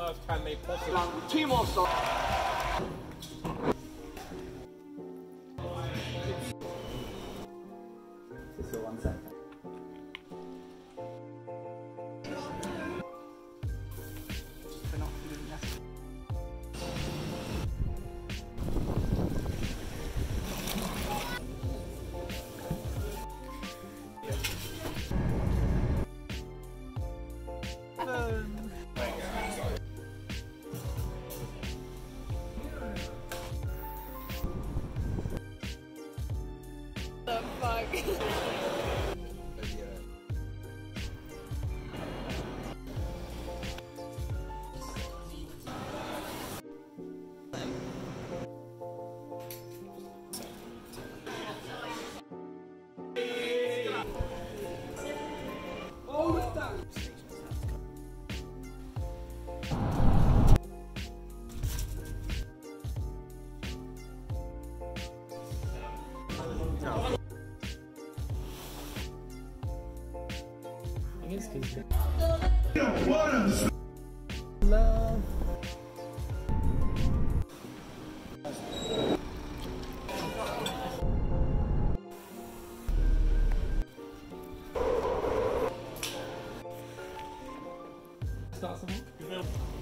Earth can they possibly Two Just one second. The um, Good. Love. Start someone.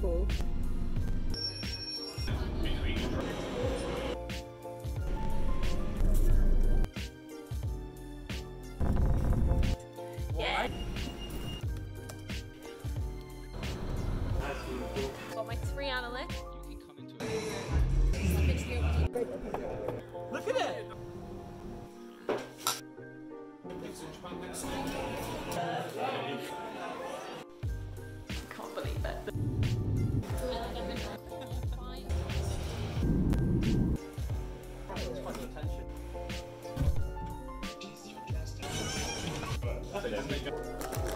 I bet it's gonna fall. Yeah. Got my three analysts. Look at it! Can't Gracias.